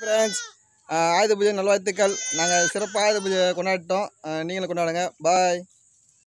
Friends ஆயுத பூஜை நல்வாழ்த்துக்கள். நாங்கள் சிறப்பாக ஆயுத பூஜை கொண்டாடிட்டோம். நீங்களும் கொண்டாடுங்க. பாய்